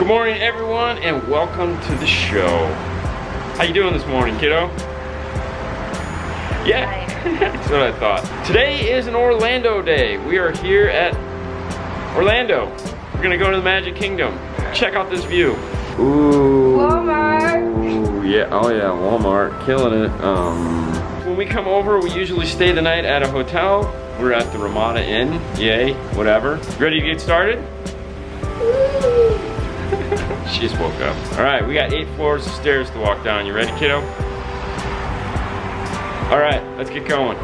Good morning, everyone, and welcome to the show. How you doing this morning, kiddo? Yeah, that's what I thought. Today is an Orlando day. We are here at Orlando. We're gonna go to the Magic Kingdom. Check out this view. Ooh. Walmart. Yeah, oh yeah, Walmart, killing it. Um, when we come over, we usually stay the night at a hotel. We're at the Ramada Inn, yay, whatever. Ready to get started? she just woke up. All right, we got eight floors of stairs to walk down. You ready, kiddo? All right, let's get going.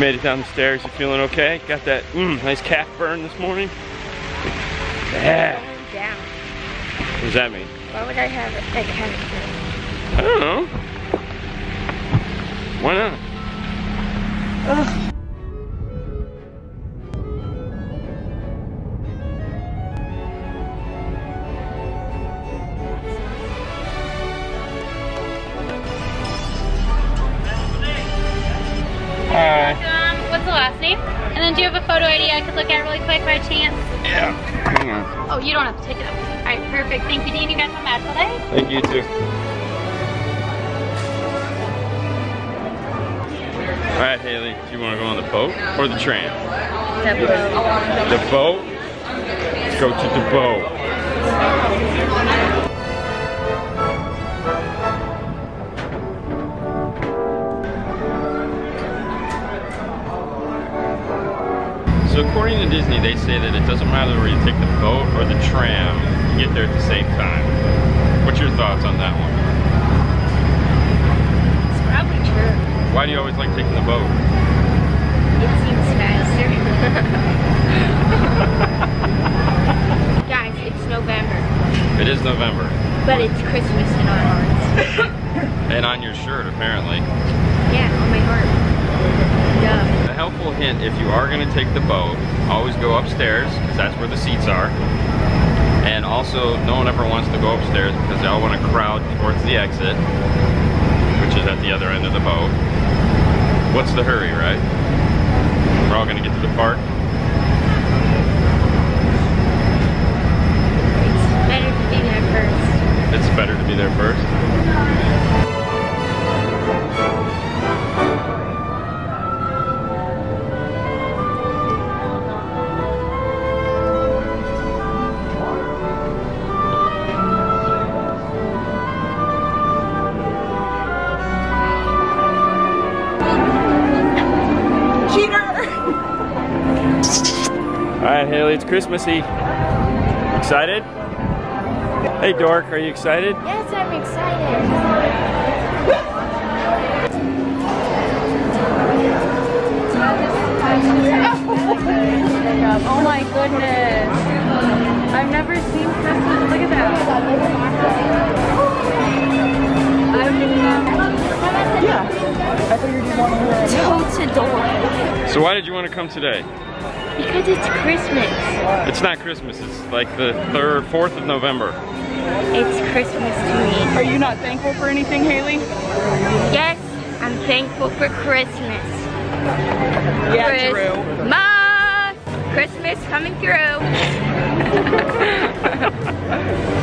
Made it down the stairs. You feeling okay? Got that mm, nice calf burn this morning? Yeah. Down. What does that mean? Why would I have a calf burn? I don't know. Why not? Ugh. Photo ID I could look at really quick by chance? Yeah. Hang on. Oh, you don't have to take it up. All right, perfect. Thank you, Dean. You guys have a magical day. Thank you too. All right, Hailey. Do you want to go on the boat or the tram? The boat. The boat. Let's go to the boat. According to Disney, they say that it doesn't matter whether you take the boat or the tram, you get there at the same time. What's your thoughts on that one? It's probably true. Why do you always like taking the boat? It seems faster. Guys, it's November, It is November. but it's Christmas in our hearts. And on your shirt, apparently. Yeah, on my heart. Duh. Helpful hint, if you are gonna take the boat, always go upstairs, because that's where the seats are. And also, no one ever wants to go upstairs because they all wanna crowd towards the exit, which is at the other end of the boat. What's the hurry, right? We're all gonna get to the park. All right, Hailey, it's Christmassy. Excited? Hey, Dork, are you excited? Yes, I'm excited. Oh my goodness. I've never seen Christmas. Look at that. Toe to door. So why did you want to come today? Because it's Christmas. It's not Christmas, it's like the third, fourth of November. It's Christmas to me. Are you not thankful for anything, Hailey? Yes, I'm thankful for Christmas. Yeah, true. Christmas. Christmas coming through.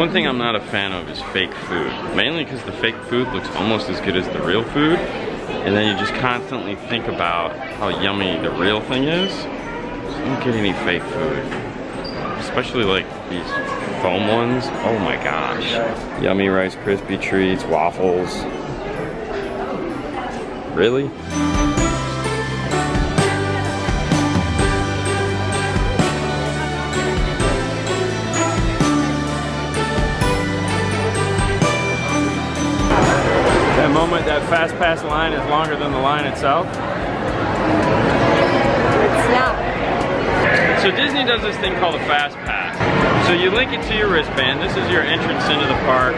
One thing I'm not a fan of is fake food. Mainly because the fake food looks almost as good as the real food. And then you just constantly think about how yummy the real thing is. So don't get any fake food. Especially like these foam ones. Oh my gosh. Yummy Rice Krispie treats, waffles. Really? Fast pass line is longer than the line itself. It's not. So Disney does this thing called a fast pass. So you link it to your wristband. This is your entrance into the park.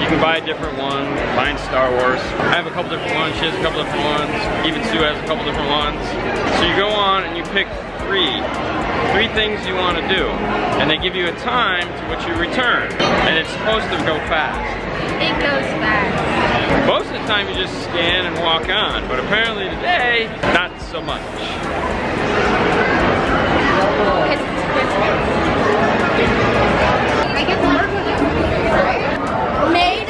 You can buy a different one. Mine's Star Wars. I have a couple different ones. She has a couple different ones. Even Sue has a couple different ones. So you go on and you pick three. Three things you want to do. And they give you a time to which you return. And it's supposed to go fast. It goes fast. Most of the time you just scan and walk on, but apparently today, not so much. Because it's Christmas. I get to work with you. Made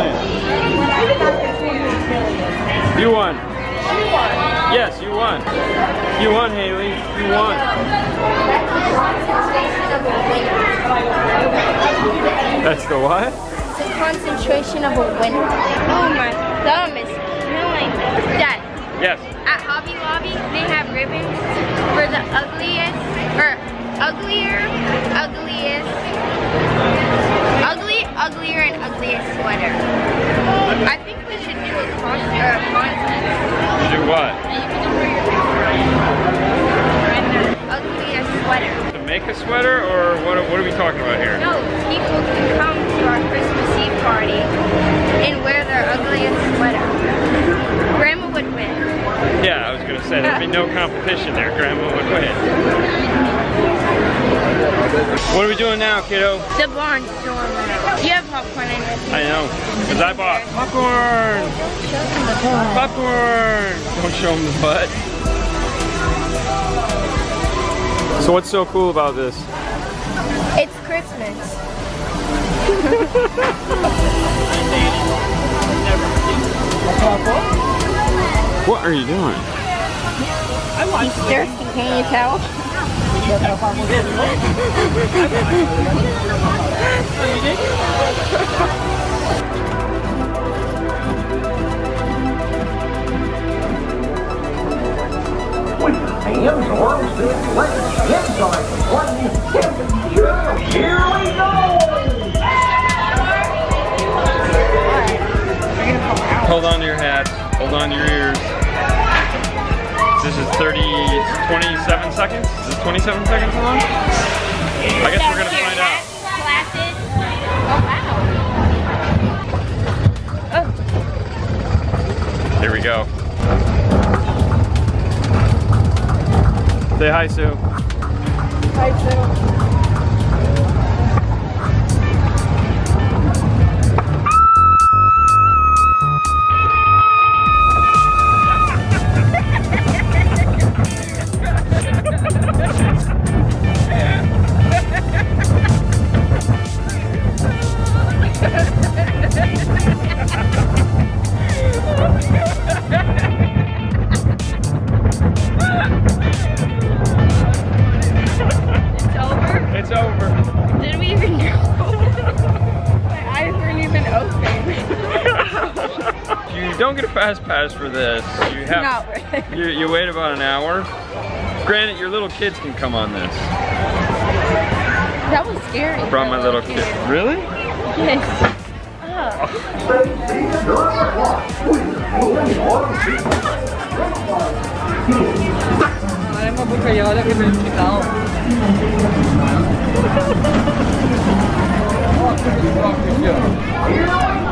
million. You won. Yes, you won. You won, Hailey. You won. That's the what? The concentration of a winner. Oh, my thumb is killing. Dad, Yes. at Hobby Lobby, they have ribbons for the ugliest, or uglier, ugliest, ugly, uglier, and ugliest sweater. I think we should do a, con or a contest. Do what? Ugliest sweater. To make a sweater, or what? What are we talking about here? No, people can come to our Christmas Eve party and wear their ugliest sweater. Grandma would win. Yeah, I was gonna say there'd be no competition there. Grandma would win. What are we doing now, kiddo? The barnstormer. You have popcorn in it. I know, cause I bought popcorn. Popcorn. Don't show them the butt. So what's so cool about this? It's Christmas. What are you doing? He's thirsty, can you tell? Hands, arms, legs plane. Here we go! Hold on to your hats. Hold on to your ears. This is 30, 27 seconds? Is this 27 seconds long? I guess we're gonna find out. Oh, wow. Here we go. Say hi, Sue. It's fast pass for this. You have you, you wait about an hour. Granted, your little kids can come on this. That was scary. Brought my little kid. Really? Yes.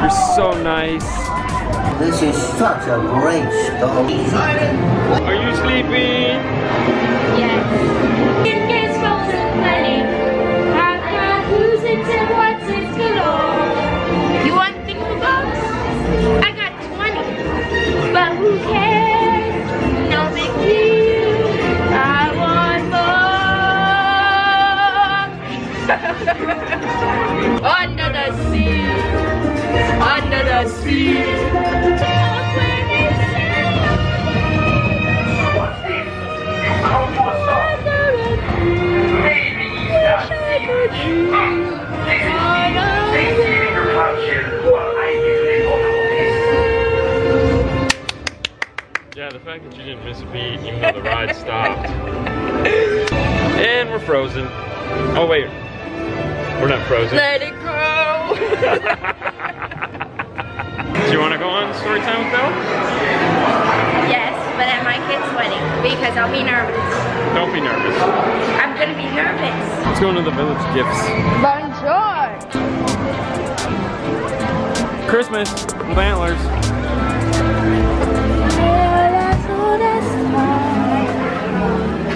You're so nice. This is such a great story. Are you sleeping? Frozen. Oh wait, we're not frozen. Let it go. Do you want to go on story time with Belle? yes, but I might get sweaty because I'll be nervous. Don't be nervous. I'm gonna be nervous. Let's go into the village gifts. Bonjour. Christmas with antlers.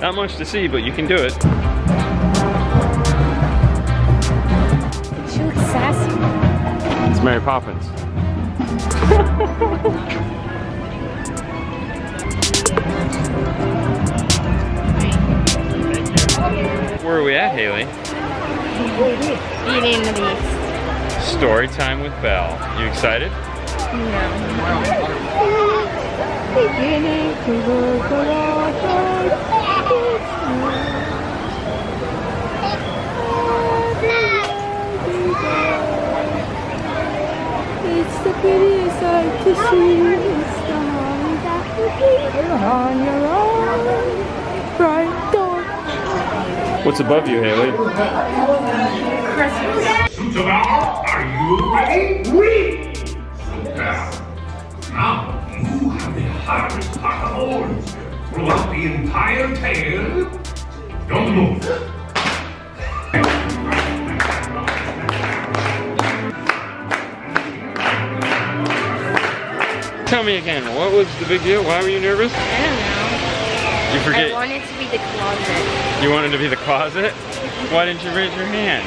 Not much to see, but you can do it. She looks sassy. It's Mary Poppins. Where are we at, Hailey? Beauty and the Beast. Story time with Belle. You excited? Beginning to look It's the prettiest sight to see. It's the will be on your own front door. What's above you, Hailey? Of armor, are you ready? We! Now, now, you have the hardest part of horns throughout the entire tale. Don't move. Tell me again, what was the big deal? Why were you nervous? I don't know. You forget want wanted to be the closet. you wanted to be the closet? Why didn't you raise your hand?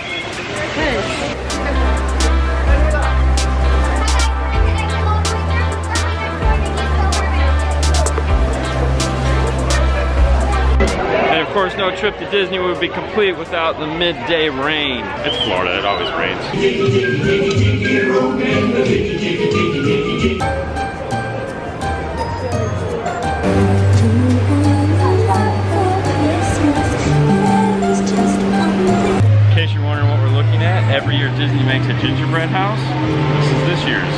And of course, no trip to Disney would be complete without the midday rain. It's Florida, it always rains. Disney makes a gingerbread house. This is this year's.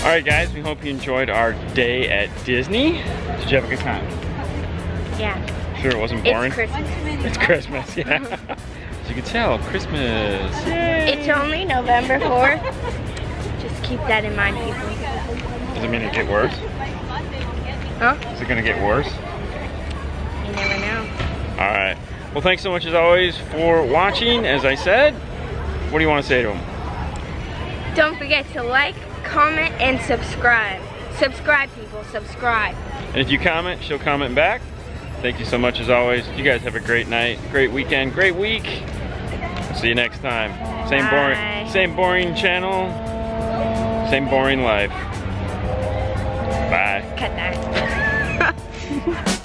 All right, guys, we hope you enjoyed our day at Disney. Did you have a good time? Yeah. Sure it wasn't boring? It's Christmas. It's Christmas, yeah. As you can tell, Christmas. Yay! It's only November 4th. Just keep that in mind, people. Does it mean it get worse? Huh? Is it gonna get worse? Right. Well, thanks so much as always for watching. As I said, what do you want to say to them? Don't forget to like, comment, and subscribe. Subscribe, people. Subscribe. And if you comment, she'll comment back. Thank you so much as always. You guys have a great night, great weekend, great week. See you next time. Same Bye. boring, same boring channel, same boring life. Bye. Cut that.